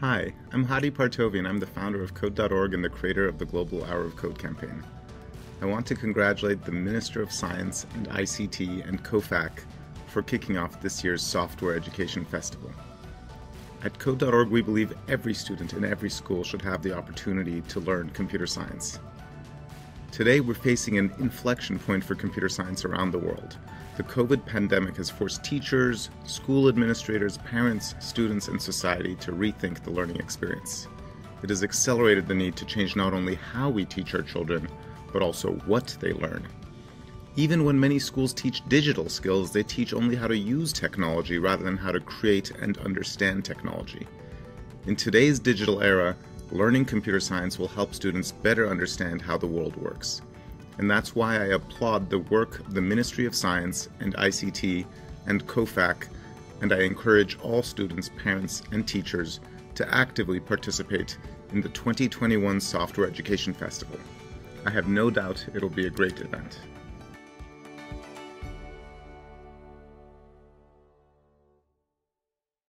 Hi, I'm Hadi Partovi and I'm the founder of Code.org and the creator of the Global Hour of Code campaign. I want to congratulate the Minister of Science and ICT and KOFAC for kicking off this year's Software Education Festival. At Code.org, we believe every student in every school should have the opportunity to learn computer science. Today, we're facing an inflection point for computer science around the world. The COVID pandemic has forced teachers, school administrators, parents, students, and society to rethink the learning experience. It has accelerated the need to change not only how we teach our children, but also what they learn. Even when many schools teach digital skills, they teach only how to use technology rather than how to create and understand technology. In today's digital era, learning computer science will help students better understand how the world works. And that's why I applaud the work of the Ministry of Science and ICT and KOFAC, and I encourage all students, parents, and teachers to actively participate in the 2021 Software Education Festival. I have no doubt it'll be a great event.